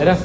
Era?